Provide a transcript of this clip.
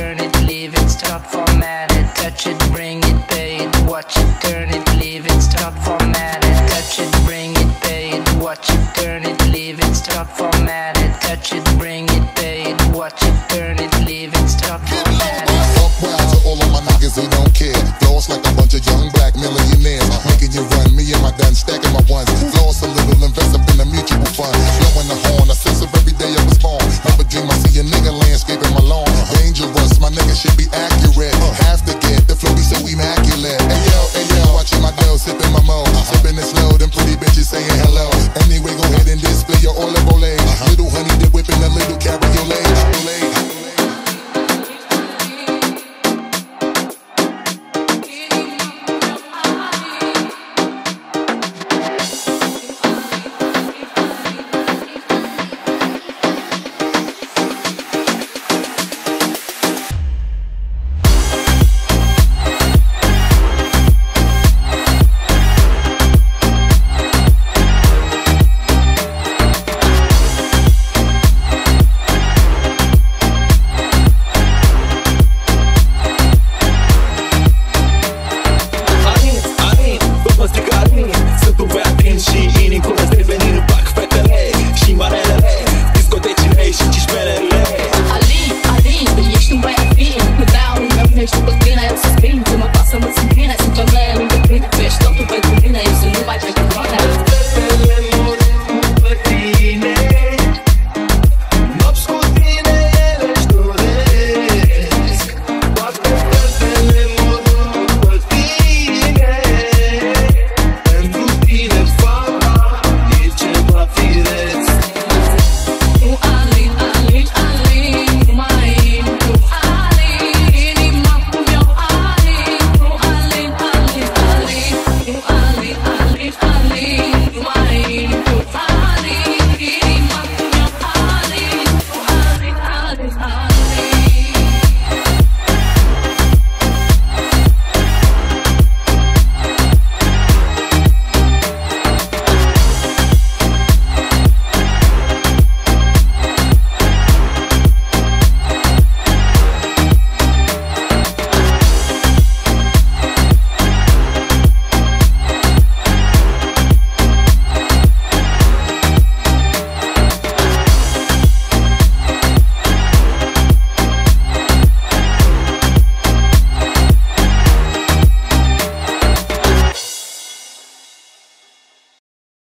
turn it, leave it, stop, format it, touch it, bring it, pay it, watch it, turn it, leave it, stop, format it, touch it, bring it, pay it, watch it, turn it, leave it, stop, format it, touch it, bring it, pay it, watch it, turn it, leave it, stop, format it. Fuck rounds all of my niggas, they don't care. Floss like a bunch of young boys.